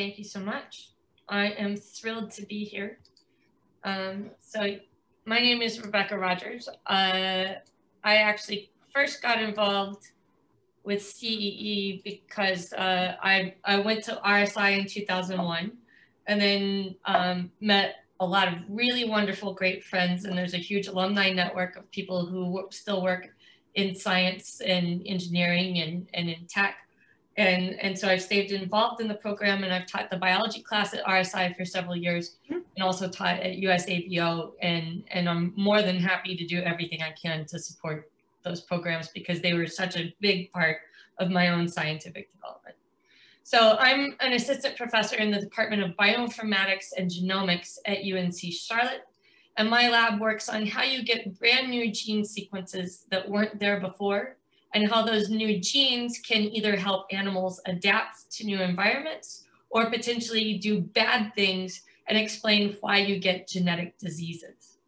Thank you so much. I am thrilled to be here. Um, so my name is Rebekah Rogers. Uh, I actually first got involved with CEE because uh, I, I went to RSI in 2001 and then um, met a lot of really wonderful, great friends. And there's a huge alumni network of people who still work in science and engineering and, and in tech. And, and so I've stayed involved in the program and I've taught the biology class at RSI for several years mm-hmm. and also taught at USABO. And, and I'm more than happy to do everything I can to support those programs because they were such a big part of my own scientific development. So I'm an assistant professor in the Department of Bioinformatics and Genomics at UNC Charlotte. And my lab works on how you get brand new gene sequences that weren't there before and how those new genes can either help animals adapt to new environments or potentially do bad things and explain why you get genetic diseases.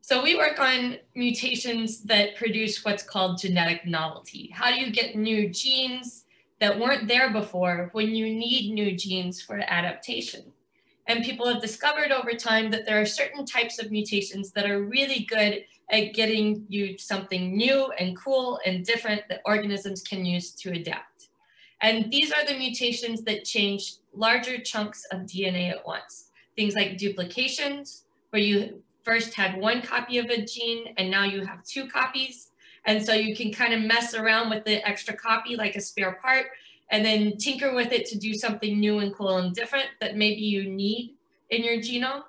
So we work on mutations that produce what's called genetic novelty. How do you get new genes that weren't there before when you need new genes for adaptation? And people have discovered over time that there are certain types of mutations that are really good at getting you something new and cool and different that organisms can use to adapt. And these are the mutations that change larger chunks of DNA at once. Things like duplications, where you first had one copy of a gene and now you have two copies. And so you can kind of mess around with the extra copy like a spare part and then tinker with it to do something new and cool and different that maybe you need in your genome.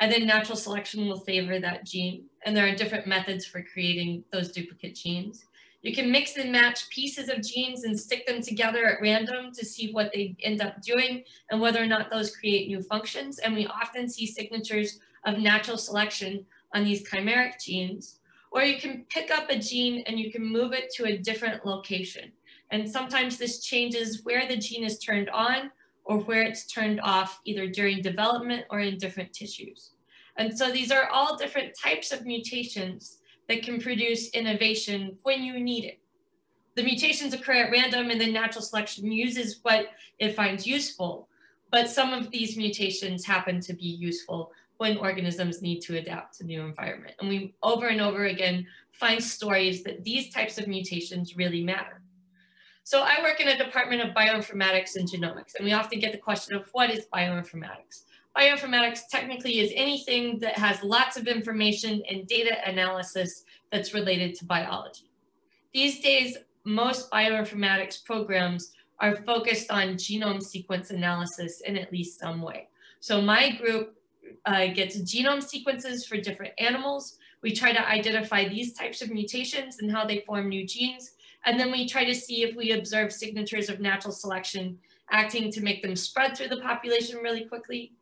And then natural selection will favor that gene. And there are different methods for creating those duplicate genes. You can mix and match pieces of genes and stick them together at random to see what they end up doing and whether or not those create new functions. And we often see signatures of natural selection on these chimeric genes, or you can pick up a gene and you can move it to a different location. And sometimes this changes where the gene is turned on or where it's turned off either during development or in different tissues. And so these are all different types of mutations that can produce innovation when you need it. The mutations occur at random and then natural selection uses what it finds useful. But some of these mutations happen to be useful when organisms need to adapt to new environment. And we over and over again find stories that these types of mutations really matter. So I work in a department of bioinformatics and genomics, and we often get the question of what is bioinformatics? Bioinformatics technically is anything that has lots of information and data analysis that's related to biology. These days, most bioinformatics programs are focused on genome sequence analysis in at least some way. So my group uh, gets genome sequences for different animals. We try to identify these types of mutations and how they form new genes. And then we try to see if we observe signatures of natural selection acting to make them spread through the population really quickly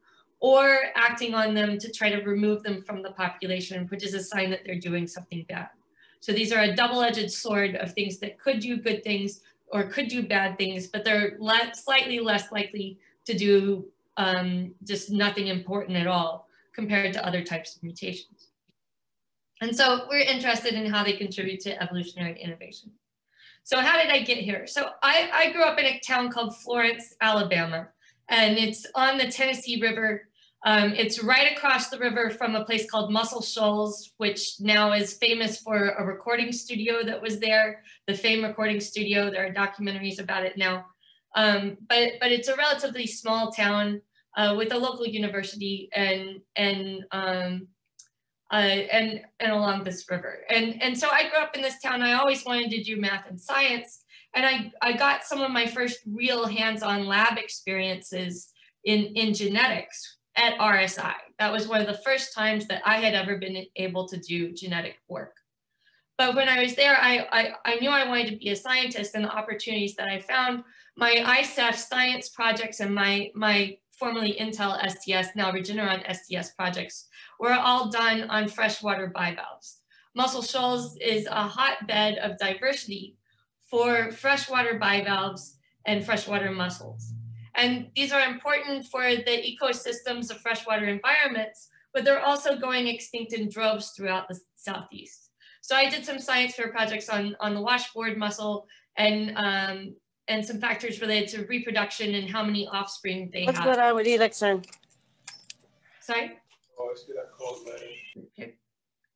or acting on them to try to remove them from the population, which is a sign that they're doing something bad. So these are a double-edged sword of things that could do good things or could do bad things, but they're le slightly less likely to do um, just nothing important at all compared to other types of mutations. And so we're interested in how they contribute to evolutionary innovation. So how did I get here? So I, I grew up in a town called Florence, Alabama, and it's on the Tennessee River. Um, it's right across the river from a place called Muscle Shoals, which now is famous for a recording studio that was there, the Fame Recording Studio. There are documentaries about it now. Um, but, but it's a relatively small town uh, with a local university and and um, uh, and and along this river. And and so I grew up in this town. I always wanted to do math and science, and I I got some of my first real hands-on lab experiences in in genetics at RSI. That was one of the first times that I had ever been able to do genetic work. But when I was there, I, I, I knew I wanted to be a scientist and the opportunities that I found, my ISEF science projects and my, my formerly Intel STS, now Regeneron STS projects, were all done on freshwater bivalves. Muscle Shoals is a hotbed of diversity for freshwater bivalves and freshwater mussels. And these are important for the ecosystems of freshwater environments, but they're also going extinct in droves throughout the Southeast. So I did some science fair projects on, on the washboard mussel and, um, and some factors related to reproduction and how many offspring they What's have. going on with Elixir? Sorry? Oh, let's get that. Okay.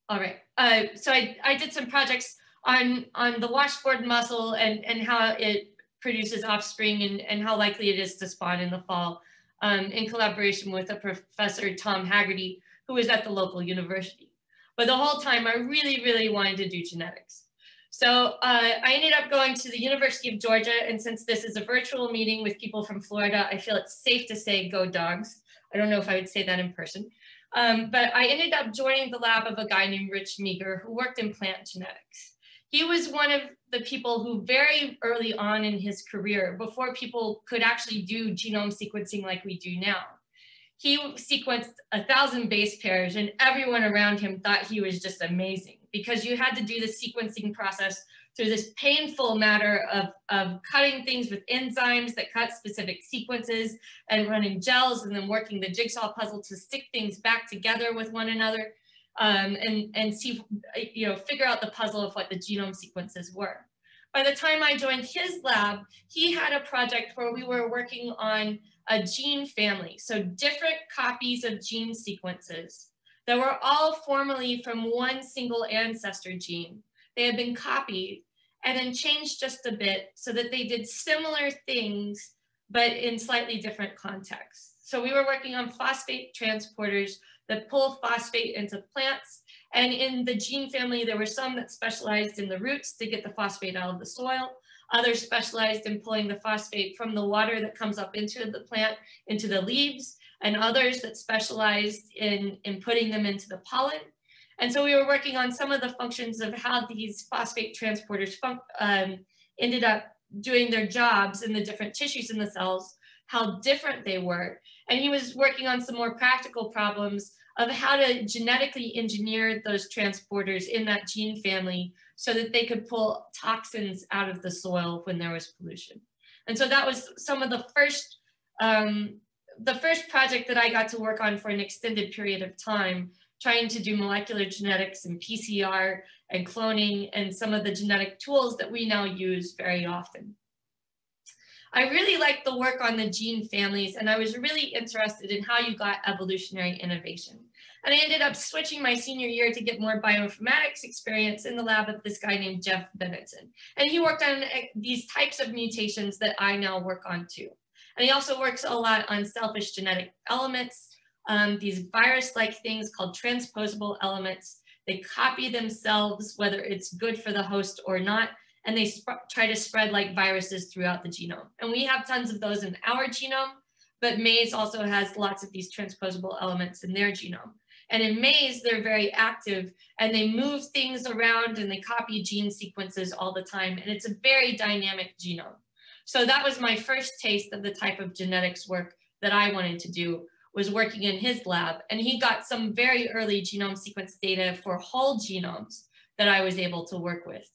All right. Uh, so I, I did some projects on, on the washboard mussel and, and how it produces offspring and, and how likely it is to spawn in the fall um, in collaboration with a professor, Tom Haggerty, who is at the local university. But the whole time I really, really wanted to do genetics. So uh, I ended up going to the University of Georgia. And since this is a virtual meeting with people from Florida, I feel it's safe to say go dogs. I don't know if I would say that in person. Um, but I ended up joining the lab of a guy named Rich Meagher who worked in plant genetics. He was one of the people who very early on in his career, before people could actually do genome sequencing like we do now, he sequenced a thousand base pairs and everyone around him thought he was just amazing because you had to do the sequencing process through this painful matter of, of cutting things with enzymes that cut specific sequences and running gels and then working the jigsaw puzzle to stick things back together with one another um, and, and see, you know, figure out the puzzle of what the genome sequences were. By the time I joined his lab, he had a project where we were working on a gene family. So different copies of gene sequences that were all formally from one single ancestor gene. They had been copied and then changed just a bit so that they did similar things, but in slightly different contexts. So we were working on phosphate transporters that pull phosphate into plants. And in the gene family, there were some that specialized in the roots to get the phosphate out of the soil. Others specialized in pulling the phosphate from the water that comes up into the plant, into the leaves, and others that specialized in, in putting them into the pollen. And so we were working on some of the functions of how these phosphate transporters um, ended up doing their jobs in the different tissues in the cells, how different they were. And he was working on some more practical problems of how to genetically engineer those transporters in that gene family so that they could pull toxins out of the soil when there was pollution. And so that was some of the first, um, the first project that I got to work on for an extended period of time, trying to do molecular genetics and PCR and cloning and some of the genetic tools that we now use very often. I really liked the work on the gene families and I was really interested in how you got evolutionary innovation. And I ended up switching my senior year to get more bioinformatics experience in the lab of this guy named Jeff Bennetzen. And he worked on eh, these types of mutations that I now work on too. And he also works a lot on selfish genetic elements, um, these virus-like things called transposable elements. They copy themselves, whether it's good for the host or not, and they try to spread like viruses throughout the genome. And we have tons of those in our genome, but maize also has lots of these transposable elements in their genome. And in maize, they're very active and they move things around and they copy gene sequences all the time. And it's a very dynamic genome. So that was my first taste of the type of genetics work that I wanted to do was working in his lab. And he got some very early genome sequence data for whole genomes that I was able to work with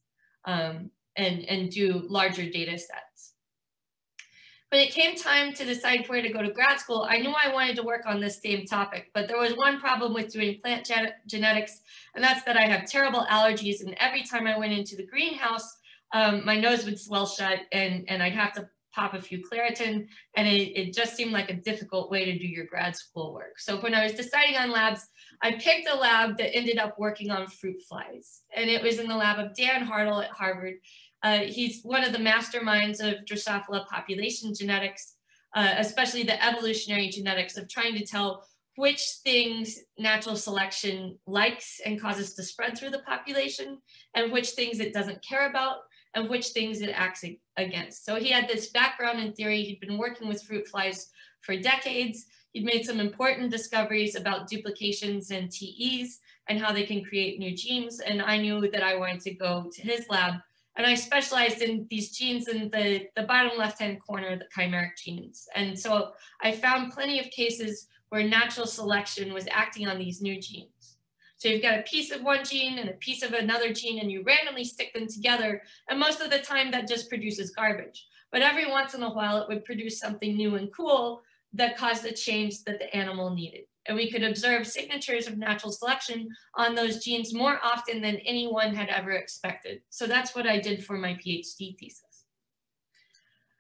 um, and, and do larger data sets. When it came time to decide where to go to grad school, I knew I wanted to work on this same topic, but there was one problem with doing plant gen genetics, and that's that I have terrible allergies, and every time I went into the greenhouse, um, my nose would swell shut, and, and I'd have to pop a few Claritin, and it, it just seemed like a difficult way to do your grad school work. So when I was deciding on labs, I picked a lab that ended up working on fruit flies, and it was in the lab of Dan Hartl at Harvard, uh, he's one of the masterminds of Drosophila population genetics, uh, especially the evolutionary genetics of trying to tell which things natural selection likes and causes to spread through the population and which things it doesn't care about and which things it acts against. So he had this background in theory. He'd been working with fruit flies for decades. He'd made some important discoveries about duplications and TEs and how they can create new genes. And I knew that I wanted to go to his lab and I specialized in these genes in the, the bottom left-hand corner, the chimeric genes. And so I found plenty of cases where natural selection was acting on these new genes. So you've got a piece of one gene and a piece of another gene and you randomly stick them together. And most of the time that just produces garbage. But every once in a while it would produce something new and cool that caused the change that the animal needed and we could observe signatures of natural selection on those genes more often than anyone had ever expected. So that's what I did for my PhD thesis.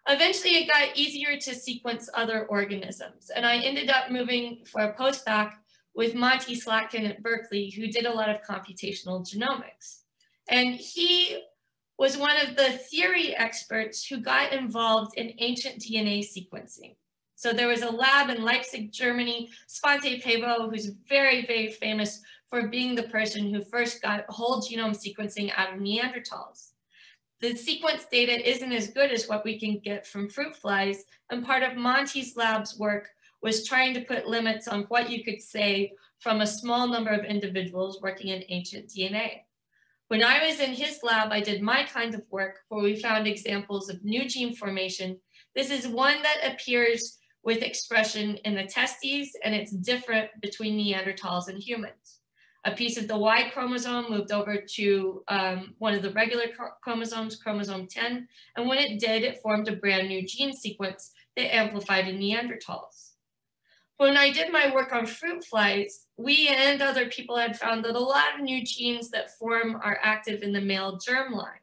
Eventually it got easier to sequence other organisms. And I ended up moving for a postdoc with Monty Slatkin at Berkeley, who did a lot of computational genomics. And he was one of the theory experts who got involved in ancient DNA sequencing. So there was a lab in Leipzig, Germany, Svante Pääbo, who's very, very famous for being the person who first got whole genome sequencing out of Neanderthals. The sequence data isn't as good as what we can get from fruit flies, and part of Monty's lab's work was trying to put limits on what you could say from a small number of individuals working in ancient DNA. When I was in his lab, I did my kind of work where we found examples of new gene formation. This is one that appears with expression in the testes and it's different between Neanderthals and humans. A piece of the Y chromosome moved over to um, one of the regular chromosomes, chromosome 10, and when it did, it formed a brand new gene sequence that amplified in Neanderthals when I did my work on fruit flies, we and other people had found that a lot of new genes that form are active in the male germline.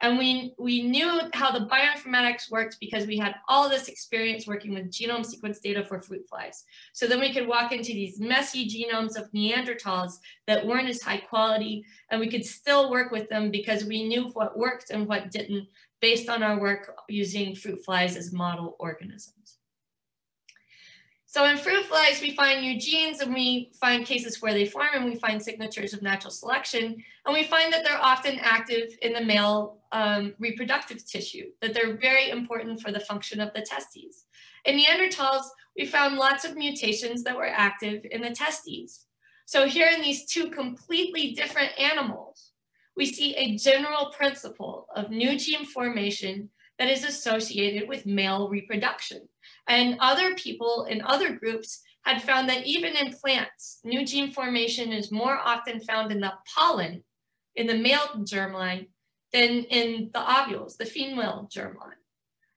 And we, we knew how the bioinformatics worked because we had all this experience working with genome sequence data for fruit flies. So then we could walk into these messy genomes of Neanderthals that weren't as high quality, and we could still work with them because we knew what worked and what didn't based on our work using fruit flies as model organisms. So in fruit flies, we find new genes and we find cases where they form and we find signatures of natural selection. And we find that they're often active in the male um, reproductive tissue, that they're very important for the function of the testes. In Neanderthals, we found lots of mutations that were active in the testes. So here in these two completely different animals, we see a general principle of new gene formation that is associated with male reproduction. And other people in other groups had found that even in plants, new gene formation is more often found in the pollen, in the male germline, than in the ovules, the female germline.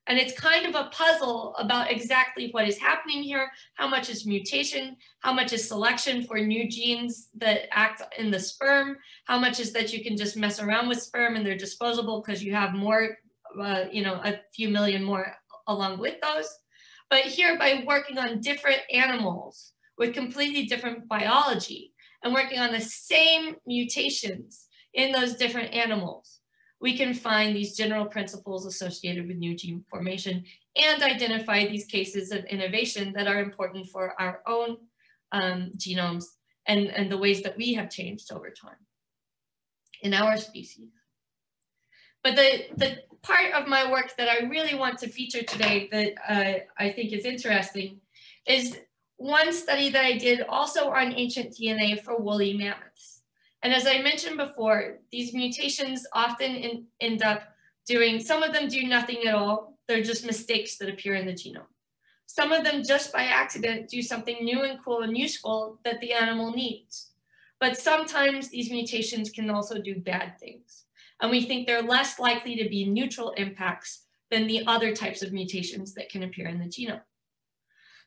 And it's kind of a puzzle about exactly what is happening here, how much is mutation, how much is selection for new genes that act in the sperm, how much is that you can just mess around with sperm and they're disposable because you have more, uh, you know, a few million more along with those. But here by working on different animals with completely different biology and working on the same mutations in those different animals, we can find these general principles associated with new gene formation and identify these cases of innovation that are important for our own um, genomes and, and the ways that we have changed over time in our species. But the, the part of my work that I really want to feature today that uh, I think is interesting is one study that I did also on ancient DNA for woolly mammoths. And as I mentioned before, these mutations often in, end up doing, some of them do nothing at all. They're just mistakes that appear in the genome. Some of them just by accident do something new and cool and useful that the animal needs. But sometimes these mutations can also do bad things and we think they're less likely to be neutral impacts than the other types of mutations that can appear in the genome.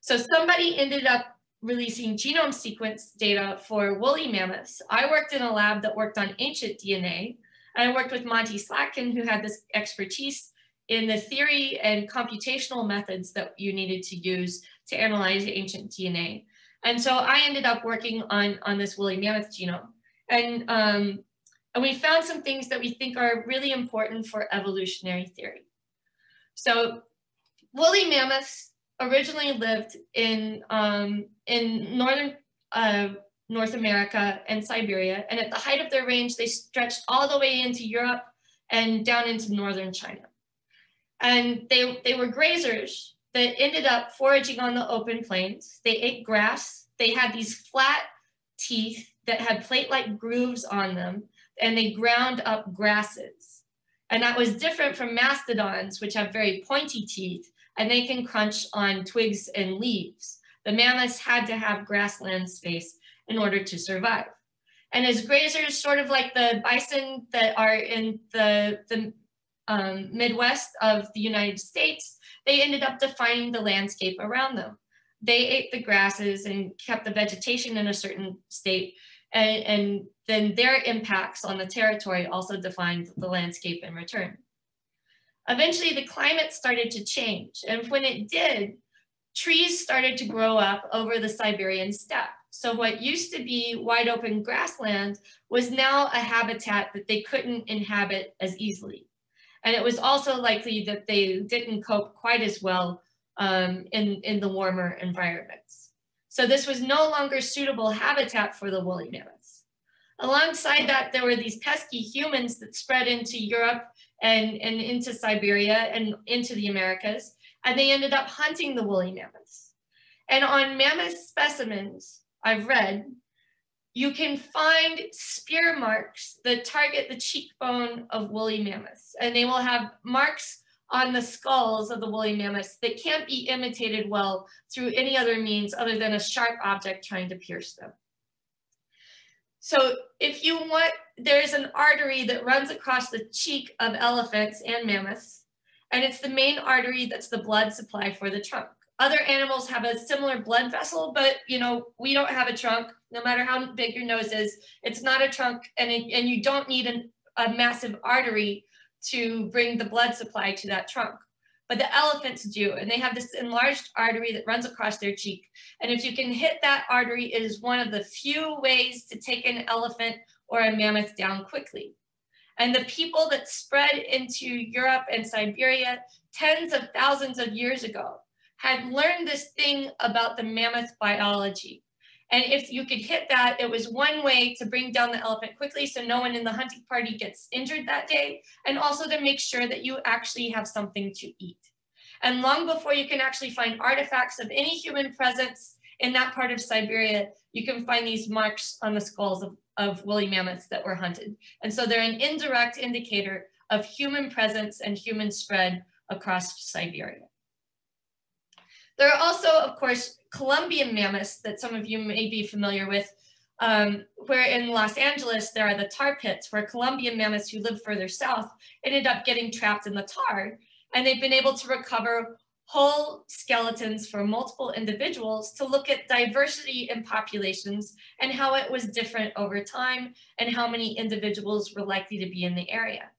So somebody ended up releasing genome sequence data for woolly mammoths. I worked in a lab that worked on ancient DNA, and I worked with Monty Slatkin, who had this expertise in the theory and computational methods that you needed to use to analyze ancient DNA. And so I ended up working on, on this woolly mammoth genome. And um, and we found some things that we think are really important for evolutionary theory. So woolly mammoths originally lived in, um, in northern uh, North America and Siberia. And at the height of their range, they stretched all the way into Europe and down into northern China. And they, they were grazers that ended up foraging on the open plains. They ate grass. They had these flat teeth that had plate-like grooves on them and they ground up grasses. And that was different from mastodons, which have very pointy teeth, and they can crunch on twigs and leaves. The mammoths had to have grassland space in order to survive. And as grazers, sort of like the bison that are in the, the um, Midwest of the United States, they ended up defining the landscape around them. They ate the grasses and kept the vegetation in a certain state and, and then their impacts on the territory also defined the landscape in return. Eventually the climate started to change. And when it did, trees started to grow up over the Siberian steppe. So what used to be wide open grassland was now a habitat that they couldn't inhabit as easily. And it was also likely that they didn't cope quite as well um, in, in the warmer environments. So this was no longer suitable habitat for the woolly mammoths. Alongside that, there were these pesky humans that spread into Europe and, and into Siberia and into the Americas, and they ended up hunting the woolly mammoths. And on mammoth specimens, I've read, you can find spear marks that target the cheekbone of woolly mammoths, and they will have marks on the skulls of the woolly mammoths that can't be imitated well through any other means other than a sharp object trying to pierce them. So if you want, there's an artery that runs across the cheek of elephants and mammoths, and it's the main artery that's the blood supply for the trunk. Other animals have a similar blood vessel, but you know, we don't have a trunk, no matter how big your nose is, it's not a trunk and, it, and you don't need an, a massive artery to bring the blood supply to that trunk. But the elephants do, and they have this enlarged artery that runs across their cheek. And if you can hit that artery, it is one of the few ways to take an elephant or a mammoth down quickly. And the people that spread into Europe and Siberia tens of thousands of years ago had learned this thing about the mammoth biology. And if you could hit that, it was one way to bring down the elephant quickly so no one in the hunting party gets injured that day, and also to make sure that you actually have something to eat. And long before you can actually find artifacts of any human presence in that part of Siberia, you can find these marks on the skulls of, of woolly mammoths that were hunted. And so they're an indirect indicator of human presence and human spread across Siberia. There are also, of course, Columbian mammoths that some of you may be familiar with, um, where in Los Angeles, there are the tar pits where Columbian mammoths who live further south ended up getting trapped in the tar. And they've been able to recover whole skeletons for multiple individuals to look at diversity in populations and how it was different over time and how many individuals were likely to be in the area.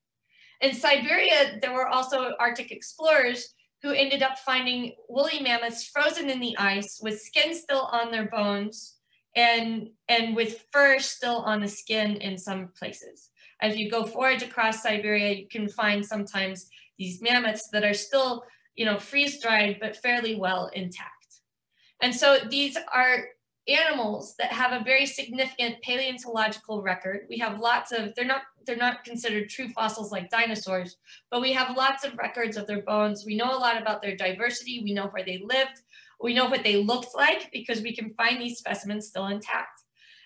In Siberia, there were also Arctic explorers who ended up finding woolly mammoths frozen in the ice with skin still on their bones and, and with fur still on the skin in some places. As you go forage across Siberia, you can find sometimes these mammoths that are still, you know, freeze dried, but fairly well intact. And so these are animals that have a very significant paleontological record. We have lots of, they're not, they're not considered true fossils like dinosaurs, but we have lots of records of their bones. We know a lot about their diversity. We know where they lived. We know what they looked like because we can find these specimens still intact.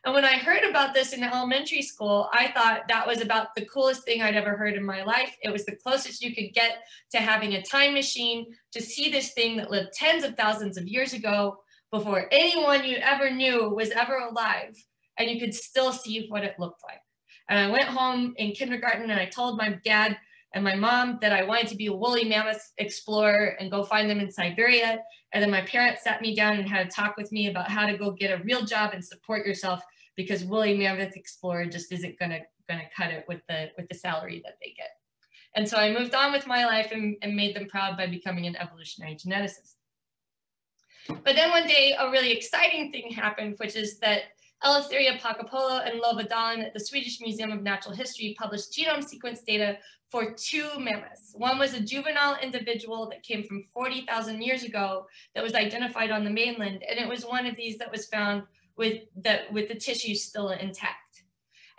And when I heard about this in elementary school, I thought that was about the coolest thing I'd ever heard in my life. It was the closest you could get to having a time machine to see this thing that lived tens of thousands of years ago before anyone you ever knew was ever alive and you could still see what it looked like. And I went home in kindergarten and I told my dad and my mom that I wanted to be a woolly mammoth explorer and go find them in Siberia. And then my parents sat me down and had a talk with me about how to go get a real job and support yourself because woolly mammoth explorer just isn't gonna gonna cut it with the with the salary that they get. And so I moved on with my life and, and made them proud by becoming an evolutionary geneticist. But then one day, a really exciting thing happened, which is that Eleftheria Palkopoulou and Lova at the Swedish Museum of Natural History published genome sequence data for two mammoths. One was a juvenile individual that came from 40,000 years ago that was identified on the mainland. And it was one of these that was found with the, with the tissue still intact.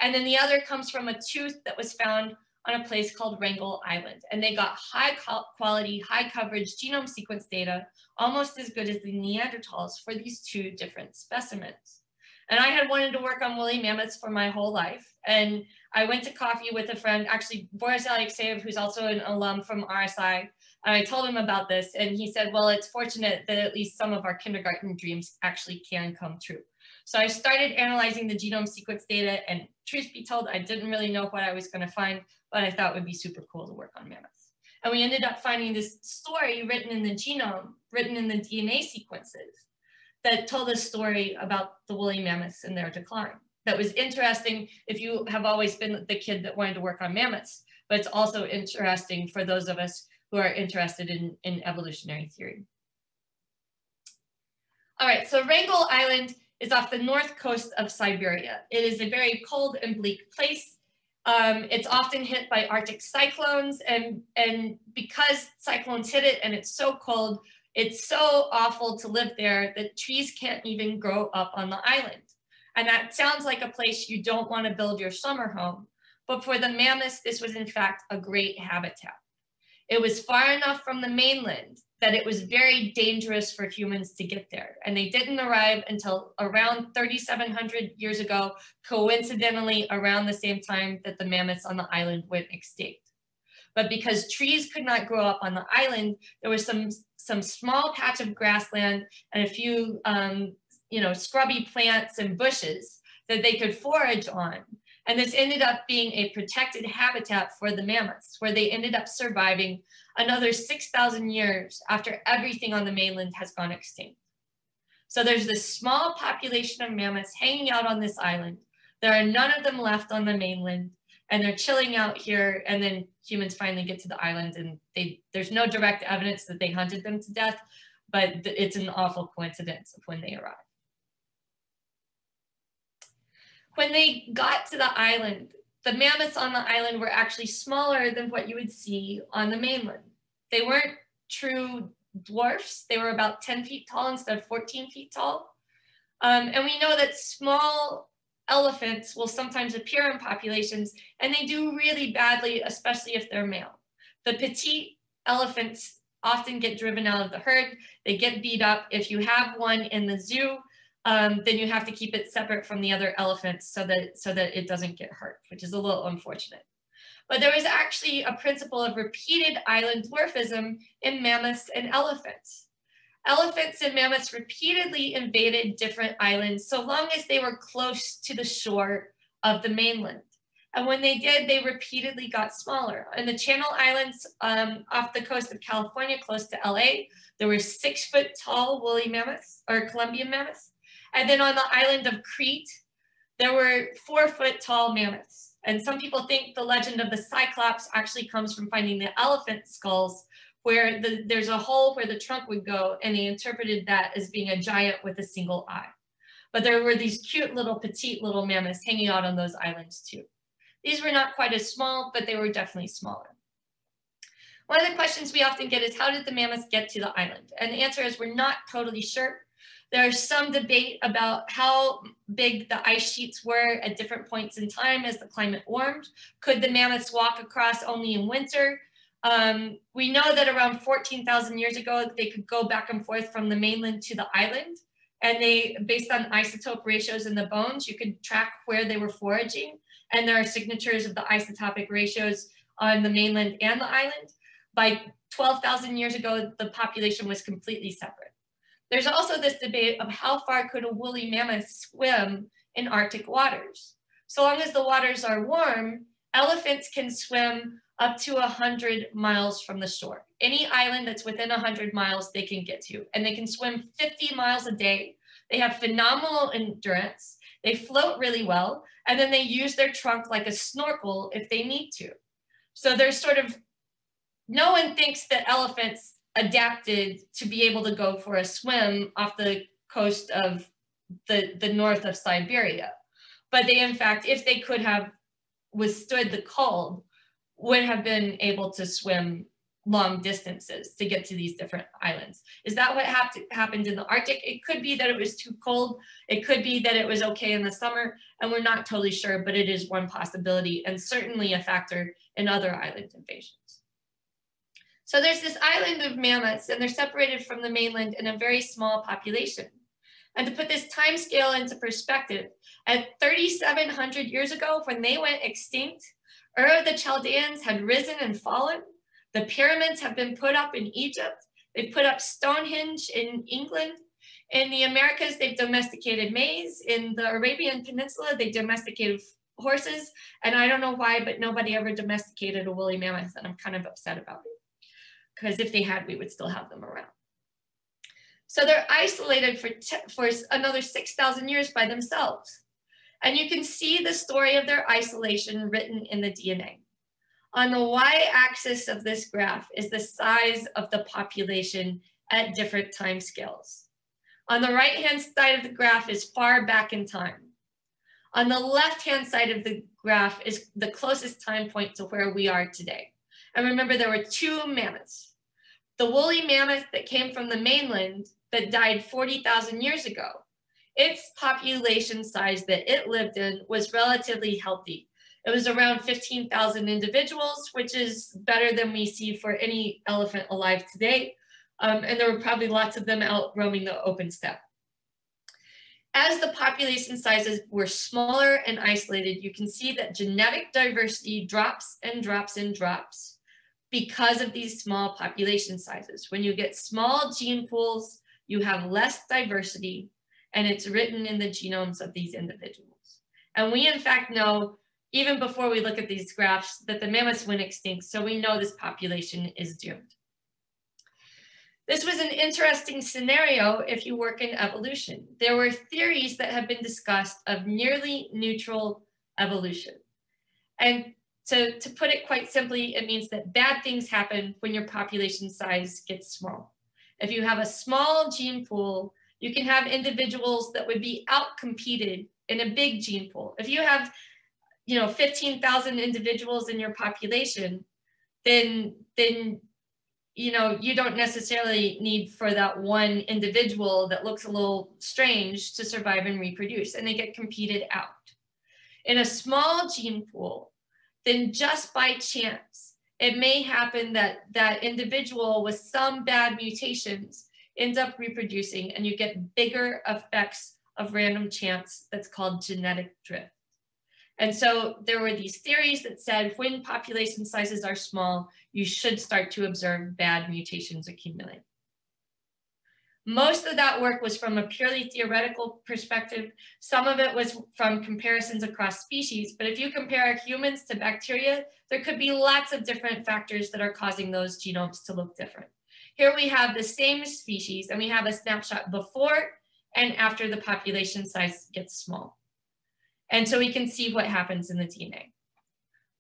And then the other comes from a tooth that was found on a place called Wrangel Island. And they got high quality, high coverage genome sequence data, almost as good as the Neanderthals for these two different specimens. And I had wanted to work on woolly mammoths for my whole life. And I went to coffee with a friend, actually Boris Alexeyev, who's also an alum from RSI. And I told him about this and he said, well, it's fortunate that at least some of our kindergarten dreams actually can come true. So I started analyzing the genome sequence data and truth be told, I didn't really know what I was gonna find, but I thought it would be super cool to work on mammoths. And we ended up finding this story written in the genome, written in the DNA sequences that told a story about the woolly mammoths and their decline. That was interesting if you have always been the kid that wanted to work on mammoths, but it's also interesting for those of us who are interested in, in evolutionary theory. All right, so Wrangel Island is off the north coast of Siberia. It is a very cold and bleak place. Um, it's often hit by Arctic cyclones and, and because cyclones hit it and it's so cold, it's so awful to live there that trees can't even grow up on the island. And that sounds like a place you don't want to build your summer home. But for the mammoths, this was in fact a great habitat. It was far enough from the mainland that it was very dangerous for humans to get there. And they didn't arrive until around 3,700 years ago, coincidentally around the same time that the mammoths on the island went extinct. But because trees could not grow up on the island, there was some, some small patch of grassland and a few um, you know, scrubby plants and bushes that they could forage on. And this ended up being a protected habitat for the mammoths, where they ended up surviving another 6,000 years after everything on the mainland has gone extinct. So there's this small population of mammoths hanging out on this island. There are none of them left on the mainland and they're chilling out here and then humans finally get to the island and they there's no direct evidence that they hunted them to death, but it's an awful coincidence of when they arrived. When they got to the island, the mammoths on the island were actually smaller than what you would see on the mainland. They weren't true dwarfs. They were about 10 feet tall instead of 14 feet tall. Um, and we know that small elephants will sometimes appear in populations and they do really badly, especially if they're male. The petite elephants often get driven out of the herd. They get beat up. If you have one in the zoo, um, then you have to keep it separate from the other elephants so that, so that it doesn't get hurt, which is a little unfortunate. But there was actually a principle of repeated island dwarfism in mammoths and elephants. Elephants and mammoths repeatedly invaded different islands so long as they were close to the shore of the mainland. And when they did, they repeatedly got smaller. In the Channel Islands um, off the coast of California, close to LA, there were six foot tall woolly mammoths or Columbian mammoths. And then on the island of Crete, there were four foot tall mammoths. And some people think the legend of the Cyclops actually comes from finding the elephant skulls where the, there's a hole where the trunk would go and they interpreted that as being a giant with a single eye. But there were these cute little petite little mammoths hanging out on those islands too. These were not quite as small, but they were definitely smaller. One of the questions we often get is how did the mammoths get to the island? And the answer is we're not totally sure. There's some debate about how big the ice sheets were at different points in time as the climate warmed. Could the mammoths walk across only in winter? Um, we know that around 14,000 years ago, they could go back and forth from the mainland to the island. And they, based on isotope ratios in the bones, you could track where they were foraging. And there are signatures of the isotopic ratios on the mainland and the island. By 12,000 years ago, the population was completely separate. There's also this debate of how far could a woolly mammoth swim in Arctic waters. So long as the waters are warm, elephants can swim up to 100 miles from the shore. Any island that's within 100 miles, they can get to. And they can swim 50 miles a day. They have phenomenal endurance. They float really well. And then they use their trunk like a snorkel if they need to. So there's sort of, no one thinks that elephants adapted to be able to go for a swim off the coast of the, the north of Siberia. But they, in fact, if they could have withstood the cold, would have been able to swim long distances to get to these different islands. Is that what hap happened in the Arctic? It could be that it was too cold. It could be that it was okay in the summer, and we're not totally sure, but it is one possibility and certainly a factor in other island invasions. So there's this island of mammoths and they're separated from the mainland in a very small population. And to put this time scale into perspective, at 3,700 years ago, when they went extinct, Ur of the Chaldeans had risen and fallen. The pyramids have been put up in Egypt. They've put up Stonehenge in England. In the Americas, they've domesticated maize. In the Arabian Peninsula, they domesticated horses. And I don't know why, but nobody ever domesticated a woolly mammoth, and I'm kind of upset about it because if they had, we would still have them around. So they're isolated for, for another 6,000 years by themselves. And you can see the story of their isolation written in the DNA. On the y-axis of this graph is the size of the population at different time scales. On the right-hand side of the graph is far back in time. On the left-hand side of the graph is the closest time point to where we are today. And remember, there were two mammoths. The woolly mammoth that came from the mainland that died 40,000 years ago. Its population size that it lived in was relatively healthy. It was around 15,000 individuals, which is better than we see for any elephant alive today. Um, and there were probably lots of them out roaming the open steppe. As the population sizes were smaller and isolated, you can see that genetic diversity drops and drops and drops because of these small population sizes. When you get small gene pools, you have less diversity and it's written in the genomes of these individuals. And we in fact know, even before we look at these graphs, that the mammoths went extinct. So we know this population is doomed. This was an interesting scenario if you work in evolution. There were theories that have been discussed of nearly neutral evolution. And to, to put it quite simply, it means that bad things happen when your population size gets small. If you have a small gene pool, you can have individuals that would be outcompeted in a big gene pool. If you have, you know, 15,000 individuals in your population, then, then you know, you don't necessarily need for that one individual that looks a little strange to survive and reproduce, and they get competed out. In a small gene pool, then just by chance, it may happen that that individual with some bad mutations ends up reproducing and you get bigger effects of random chance that's called genetic drift. And so there were these theories that said when population sizes are small, you should start to observe bad mutations accumulate. Most of that work was from a purely theoretical perspective. Some of it was from comparisons across species, but if you compare humans to bacteria, there could be lots of different factors that are causing those genomes to look different. Here we have the same species and we have a snapshot before and after the population size gets small. And so we can see what happens in the DNA.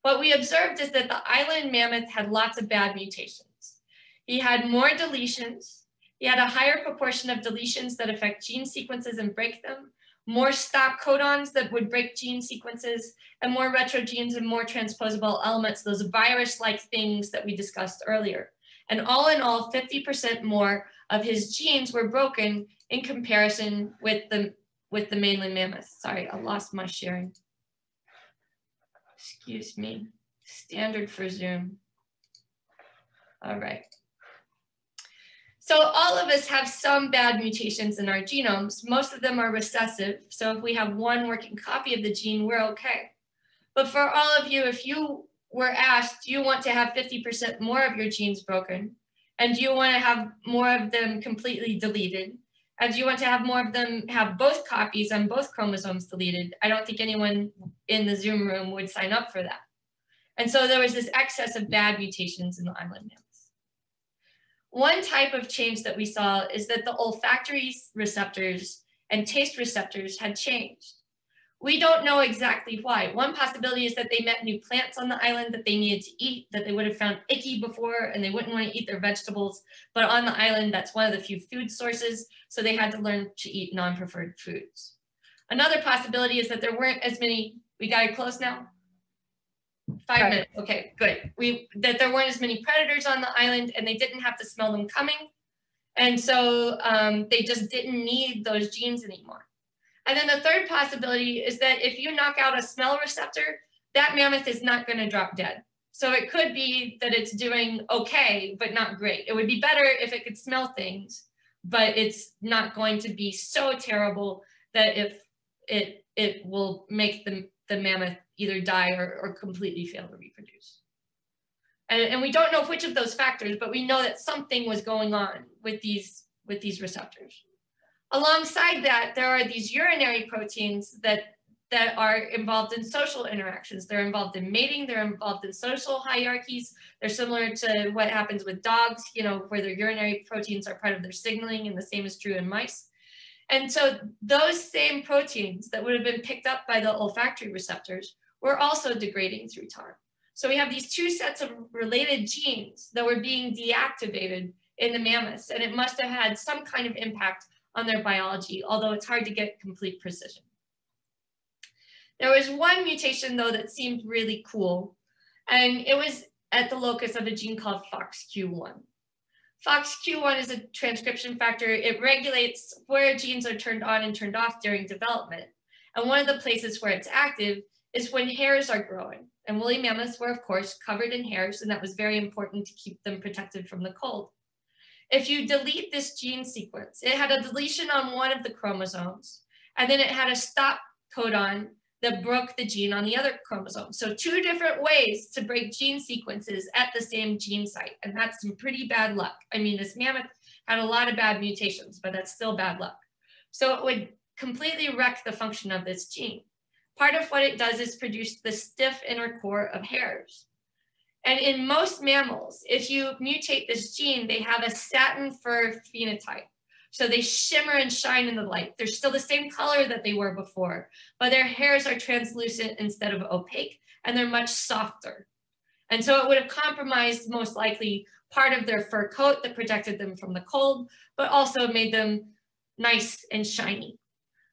What we observed is that the island mammoth had lots of bad mutations. He had more deletions. He had a higher proportion of deletions that affect gene sequences and break them, more stop codons that would break gene sequences, and more retrogenes and more transposable elements, those virus-like things that we discussed earlier. And all in all, 50% more of his genes were broken in comparison with the with the mainland mammoth. Sorry, I lost my sharing. Excuse me. Standard for Zoom. All right. So all of us have some bad mutations in our genomes. Most of them are recessive. So if we have one working copy of the gene, we're okay. But for all of you, if you were asked, do you want to have 50% more of your genes broken? And do you want to have more of them completely deleted? Uh, as you want to have more of them have both copies on both chromosomes deleted, I don't think anyone in the Zoom room would sign up for that. And so there was this excess of bad mutations in the island mammoths. One type of change that we saw is that the olfactory receptors and taste receptors had changed. We don't know exactly why. One possibility is that they met new plants on the island that they needed to eat, that they would have found icky before and they wouldn't want to eat their vegetables. But on the island, that's one of the few food sources. So they had to learn to eat non-preferred foods. Another possibility is that there weren't as many, we got it close now? Five right. minutes, okay, good. We That there weren't as many predators on the island and they didn't have to smell them coming. And so um, they just didn't need those genes anymore. And then the third possibility is that if you knock out a smell receptor, that mammoth is not going to drop dead. So it could be that it's doing okay, but not great. It would be better if it could smell things, but it's not going to be so terrible that if it it will make the, the mammoth either die or, or completely fail to reproduce. And, and we don't know which of those factors, but we know that something was going on with these with these receptors. Alongside that, there are these urinary proteins that, that are involved in social interactions. They're involved in mating, they're involved in social hierarchies. They're similar to what happens with dogs, you know, where their urinary proteins are part of their signaling and the same is true in mice. And so those same proteins that would have been picked up by the olfactory receptors were also degrading through time. So we have these two sets of related genes that were being deactivated in the mammoths, and it must have had some kind of impact on their biology, although it's hard to get complete precision. There was one mutation though that seemed really cool, and it was at the locus of a gene called FOXQ1. FOXQ1 is a transcription factor. It regulates where genes are turned on and turned off during development. And one of the places where it's active is when hairs are growing. And woolly mammoths were, of course, covered in hairs, and that was very important to keep them protected from the cold. If you delete this gene sequence, it had a deletion on one of the chromosomes, and then it had a stop codon that broke the gene on the other chromosome. So two different ways to break gene sequences at the same gene site. And that's some pretty bad luck. I mean, this mammoth had a lot of bad mutations, but that's still bad luck. So it would completely wreck the function of this gene. Part of what it does is produce the stiff inner core of hairs. And in most mammals, if you mutate this gene, they have a satin fur phenotype. So they shimmer and shine in the light. They're still the same color that they were before, but their hairs are translucent instead of opaque, and they're much softer. And so it would have compromised most likely part of their fur coat that protected them from the cold, but also made them nice and shiny.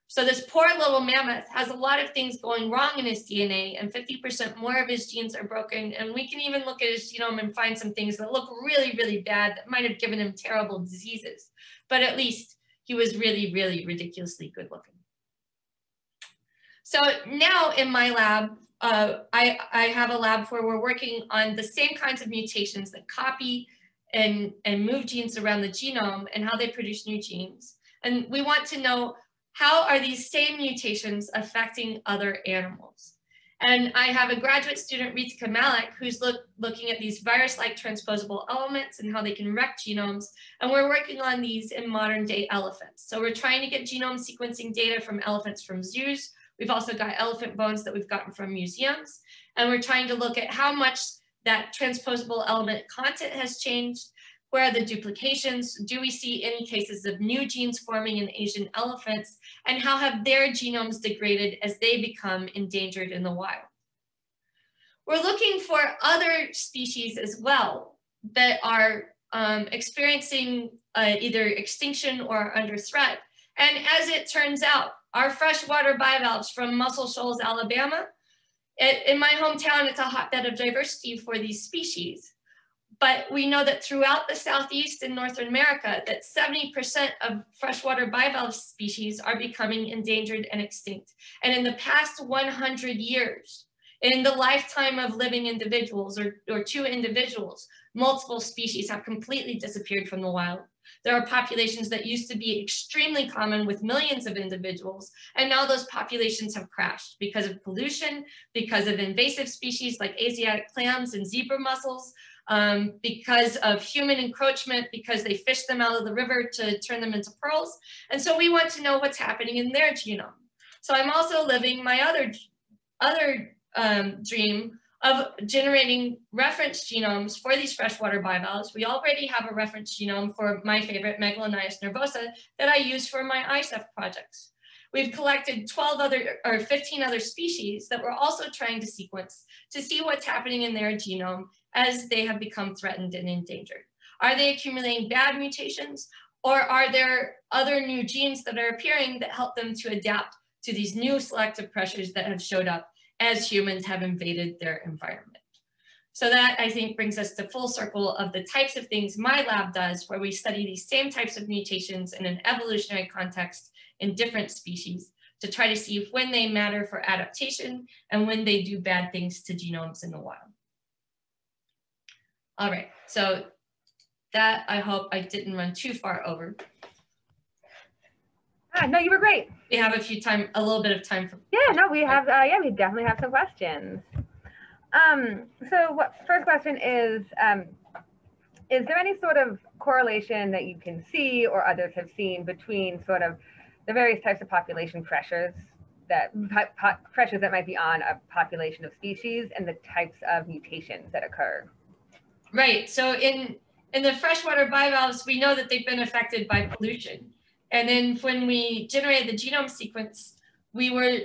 So this poor little mammoth has a lot of things going wrong in his DNA and 50% more of his genes are broken. And we can even look at his genome and find some things that look really, really bad that might have given him terrible diseases. But at least he was really, really ridiculously good looking. So now in my lab, uh, I, I have a lab where we're working on the same kinds of mutations that copy and, and move genes around the genome and how they produce new genes. And we want to know how are these same mutations affecting other animals? And I have a graduate student, Ritika Malik, who's look, looking at these virus-like transposable elements and how they can wreck genomes. And we're working on these in modern day elephants. So we're trying to get genome sequencing data from elephants from zoos. We've also got elephant bones that we've gotten from museums. And we're trying to look at how much that transposable element content has changed where are the duplications? Do we see any cases of new genes forming in Asian elephants? And how have their genomes degraded as they become endangered in the wild? We're looking for other species as well that are um, experiencing uh, either extinction or under threat. And as it turns out, our freshwater bivalves from Muscle Shoals, Alabama, it, in my hometown, it's a hotbed of diversity for these species. But we know that throughout the Southeast and Northern America, that 70% of freshwater bivalve species are becoming endangered and extinct. And in the past 100 years, in the lifetime of living individuals or, or two individuals, multiple species have completely disappeared from the wild. There are populations that used to be extremely common with millions of individuals, and now those populations have crashed because of pollution, because of invasive species like Asiatic clams and zebra mussels, um, because of human encroachment, because they fish them out of the river to turn them into pearls. And so we want to know what's happening in their genome. So I'm also living my other, other um, dream of generating reference genomes for these freshwater bivalves. We already have a reference genome for my favorite Megalonaias nervosa that I use for my ISEF projects. We've collected 12 other or 15 other species that we're also trying to sequence to see what's happening in their genome as they have become threatened and endangered. Are they accumulating bad mutations or are there other new genes that are appearing that help them to adapt to these new selective pressures that have showed up as humans have invaded their environment? So that I think brings us to full circle of the types of things my lab does where we study these same types of mutations in an evolutionary context in different species to try to see if when they matter for adaptation and when they do bad things to genomes in the wild. All right, so that I hope I didn't run too far over. Ah, no, you were great. We have a few time, a little bit of time for. Yeah, no, we have. Uh, yeah, we definitely have some questions. Um, so, what first question is: um, Is there any sort of correlation that you can see, or others have seen, between sort of the various types of population pressures that pressures that might be on a population of species and the types of mutations that occur? Right. So in in the freshwater bivalves, we know that they've been affected by pollution. And then when we generated the genome sequence, we were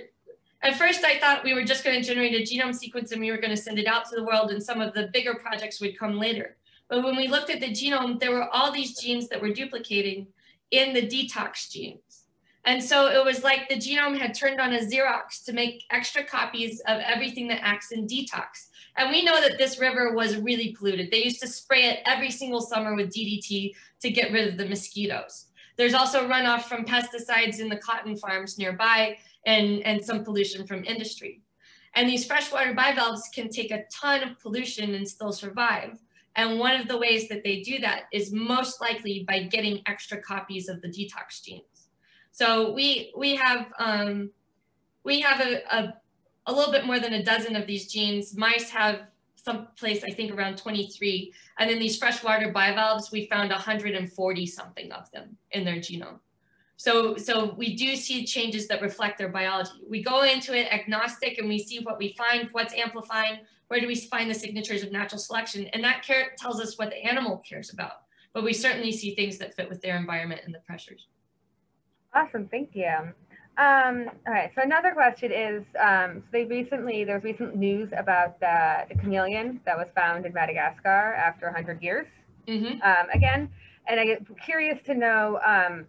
At first, I thought we were just going to generate a genome sequence and we were going to send it out to the world and some of the bigger projects would come later. But when we looked at the genome, there were all these genes that were duplicating in the detox genes. And so it was like the genome had turned on a Xerox to make extra copies of everything that acts in detox. And we know that this river was really polluted. They used to spray it every single summer with DDT to get rid of the mosquitoes. There's also runoff from pesticides in the cotton farms nearby and, and some pollution from industry. And these freshwater bivalves can take a ton of pollution and still survive. And one of the ways that they do that is most likely by getting extra copies of the detox genes. So we, we have, um, we have a, a, a little bit more than a dozen of these genes. Mice have someplace, I think around 23. And in these freshwater bivalves, we found 140 something of them in their genome. So, so we do see changes that reflect their biology. We go into it agnostic and we see what we find, what's amplifying, where do we find the signatures of natural selection? And that care tells us what the animal cares about. But we certainly see things that fit with their environment and the pressures. Awesome, thank you. Um, all right, so another question is, um, so they recently, there's recent news about the, the chameleon that was found in Madagascar after 100 years, mm -hmm. um, again. And I get curious to know, um,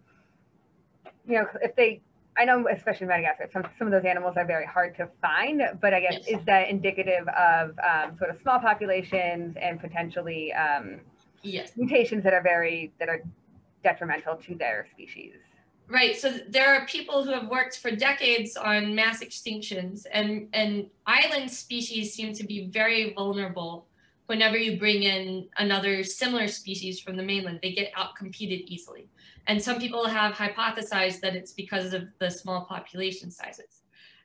you know, if they, I know, especially in Madagascar, some, some of those animals are very hard to find, but I guess, yes. is that indicative of um, sort of small populations and potentially um, yes. mutations that are very, that are detrimental to their species? Right. So there are people who have worked for decades on mass extinctions and, and island species seem to be very vulnerable whenever you bring in another similar species from the mainland. They get outcompeted easily. And some people have hypothesized that it's because of the small population sizes.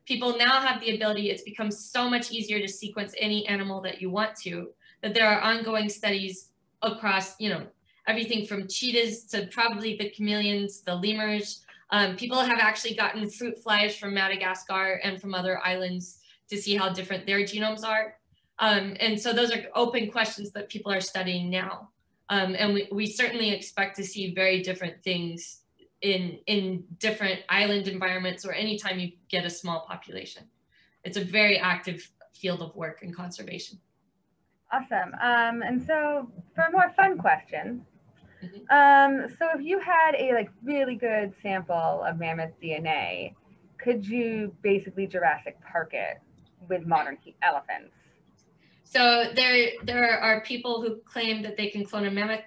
People now have the ability, it's become so much easier to sequence any animal that you want to, that there are ongoing studies across, you know, everything from cheetahs to probably the chameleons, the lemurs. Um, people have actually gotten fruit flies from Madagascar and from other islands to see how different their genomes are. Um, and so those are open questions that people are studying now. Um, and we, we certainly expect to see very different things in, in different island environments or anytime you get a small population. It's a very active field of work in conservation. Awesome. Um, and so for a more fun question, mm -hmm. um, so if you had a like really good sample of mammoth DNA, could you basically Jurassic Park it with modern elephants? So there, there are people who claim that they can clone a mammoth.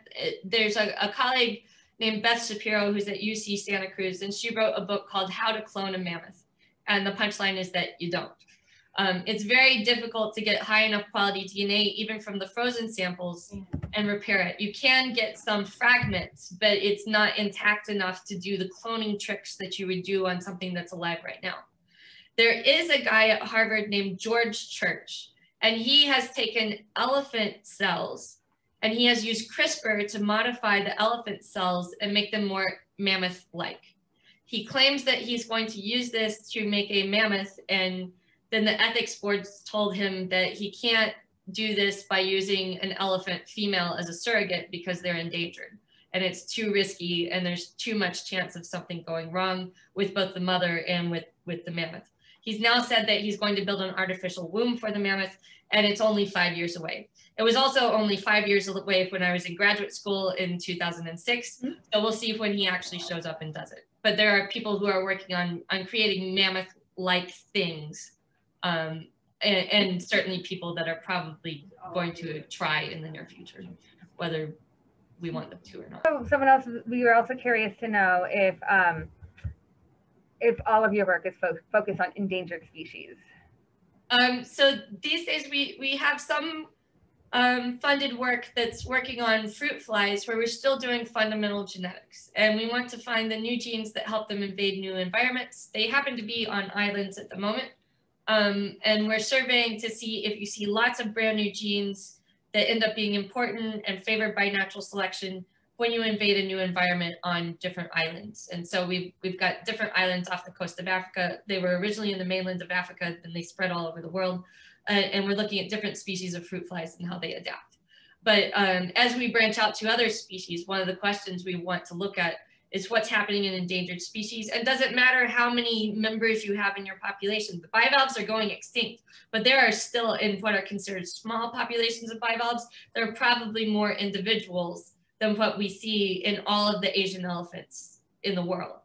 There's a, a colleague named Beth Shapiro who's at UC Santa Cruz, and she wrote a book called How to Clone a Mammoth. And the punchline is that you don't. Um, it's very difficult to get high enough quality DNA, even from the frozen samples, and repair it. You can get some fragments, but it's not intact enough to do the cloning tricks that you would do on something that's alive right now. There is a guy at Harvard named George Church, and he has taken elephant cells and he has used CRISPR to modify the elephant cells and make them more mammoth-like. He claims that he's going to use this to make a mammoth and then the ethics boards told him that he can't do this by using an elephant female as a surrogate because they're endangered and it's too risky and there's too much chance of something going wrong with both the mother and with, with the mammoth. He's now said that he's going to build an artificial womb for the mammoth, and it's only five years away. It was also only five years away when I was in graduate school in 2006. Mm-hmm. So we'll see when he actually shows up and does it. But there are people who are working on, on creating mammoth-like things. Um, and, and, certainly people that are probably going to try in the near future, whether we want them to or not. So someone else, we were also curious to know if um, if all of your work is fo focused on endangered species? Um, so these days we, we have some um, funded work that's working on fruit flies where we're still doing fundamental genetics. And we want to find the new genes that help them invade new environments. They happen to be on islands at the moment. Um, and we're surveying to see if you see lots of brand new genes that end up being important and favored by natural selection, when you invade a new environment on different islands. And so we've, we've got different islands off the coast of Africa. They were originally in the mainland of Africa, then they spread all over the world. Uh, and we're looking at different species of fruit flies and how they adapt. But um, as we branch out to other species, one of the questions we want to look at It's what's happening in endangered species. And doesn't matter how many members you have in your population. The bivalves are going extinct, but there are still in what are considered small populations of bivalves, there are probably more individuals than what we see in all of the Asian elephants in the world.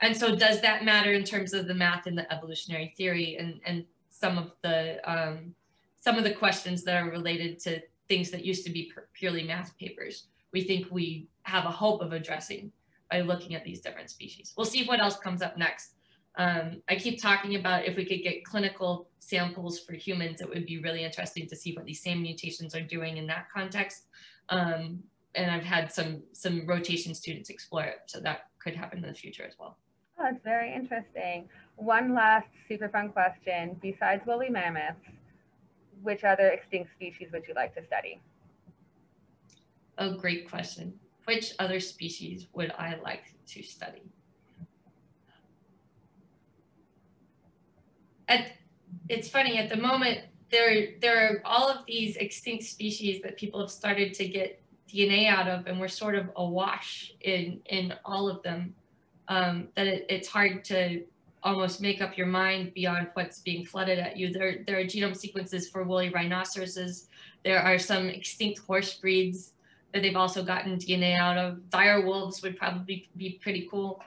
And so does that matter in terms of the math and the evolutionary theory and, and some of the um, some of the questions that are related to things that used to be purely math papers, we think we have a hope of addressing by looking at these different species. We'll see what else comes up next. Um, I keep talking about if we could get clinical samples for humans, it would be really interesting to see what these same mutations are doing in that context. Um, and I've had some some rotation students explore it, so that could happen in the future as well. Oh, that's very interesting. One last super fun question. Besides woolly mammoths, which other extinct species would you like to study? Oh, great question. Which other species would I like to study? At, it's funny, at the moment, there, there are all of these extinct species that people have started to get DNA out of, and we're sort of awash in, in all of them, um, that it, it's hard to almost make up your mind beyond what's being flooded at you. There, there are genome sequences for woolly rhinoceroses. There are some extinct horse breeds they've also gotten DNA out of. Dire wolves would probably be pretty cool.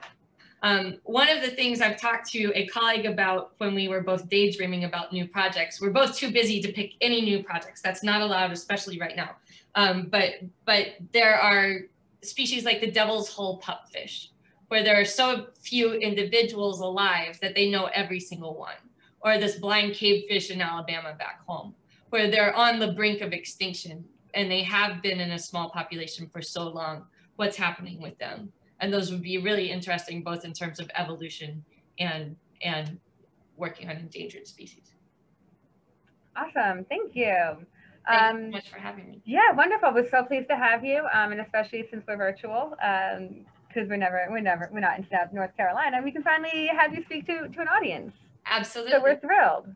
Um, one of the things I've talked to a colleague about when we were both daydreaming about new projects, we're both too busy to pick any new projects. That's not allowed, especially right now. Um, but, but there are species like the devil's hole pupfish, where there are so few individuals alive that they know every single one, or this blind cavefish in Alabama back home, where they're on the brink of extinction and they have been in a small population for so long. What's happening with them? And those would be really interesting, both in terms of evolution and and working on endangered species. Awesome, thank you. Thank um, you so um, much for having me. Yeah, wonderful. We're so pleased to have you, um, and especially since we're virtual. Um, because we're never we're never we're not in South North Carolina, we can finally have you speak to to an audience. Absolutely. So we're thrilled.